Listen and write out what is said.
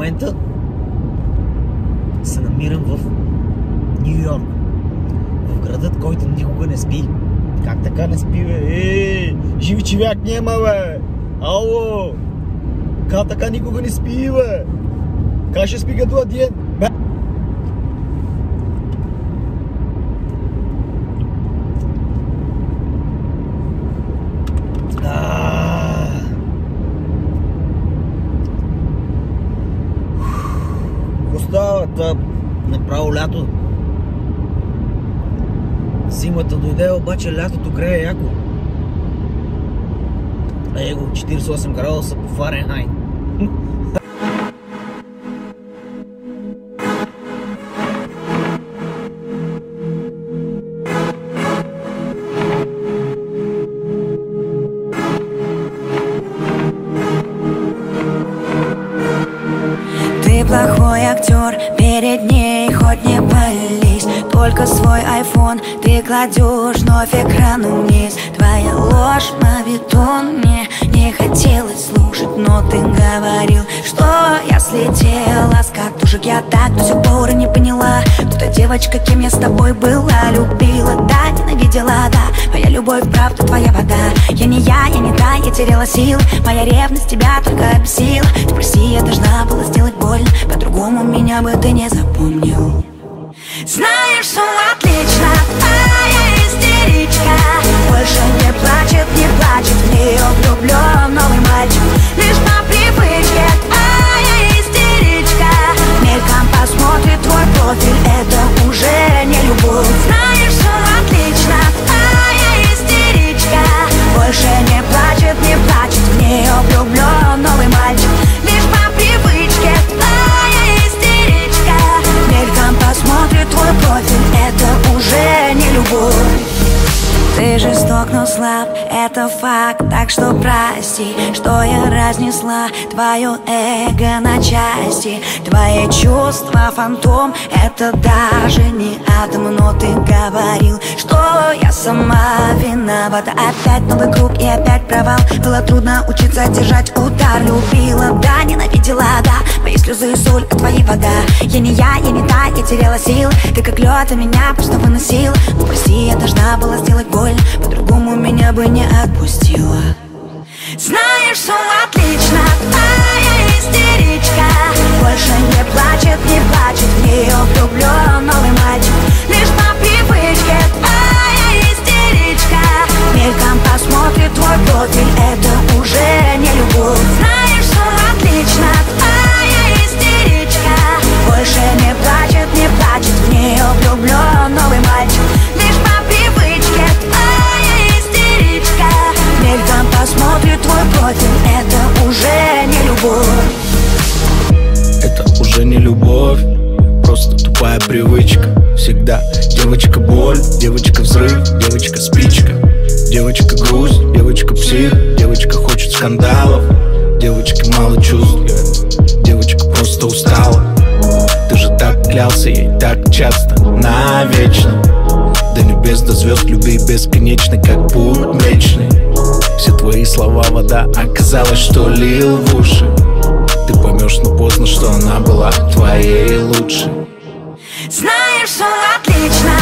момента се намирам в Нью Йорк. В градът, който никога не спи. Как така не спи, бе? Е, живи човек няма, бе! Ало! Как така никога не спи, бе? Как ще спи като ден? Бе! Става? Та, направо лято. Зимата дойде, обаче лятото грее яко. Его, 48 градуса по Фаренхайт. Плохой актер, перед ней хоть не пались Только свой айфон. Ты кладешь вновь экран вниз. Твоя ложь, мавитон, мне не хотелось слушать. Но ты говорил, что я слетела с катушек. Я так до сих пор не поняла Кто та девочка, кем я с тобой была. Любила, да, ненавидела, да. Моя любовь, правда, твоя вода. Я не я, я не та, я теряла сил. Моя ревность тебя только обесила прости, я должна меня бы ты не запомнил. Знаешь, все ты жесток, но слаб, это факт. Так что прости, что я разнесла Твое эго на части. Твои чувства фантом Это даже не атом Но ты говорил, что я сама виновата Опять новый круг и опять провал. Было трудно учиться держать удар. Любила, да, ненавидела, да. Мои слезы и соль, а твои вода. Я не я, я не та, я теряла сил. Ты как лед, а меня просто выносил. Ну прости, я должна была сделать боль. По-другому меня бы не отпустила. Знаешь, все Это не любовь, просто тупая привычка. Всегда девочка боль, девочка взрыв, девочка спичка. Девочка грусть, девочка псих, девочка хочет скандалов. Девочки мало чувств, девочка просто устала. Ты же так клялся ей так часто, навечно. До небес, до звезд, любви бесконечной, как путь млечный Все твои слова вода, оказалось, что лил в уши Ты поймешь, но поздно, что она была твоей лучшей. Знаешь, все отлично,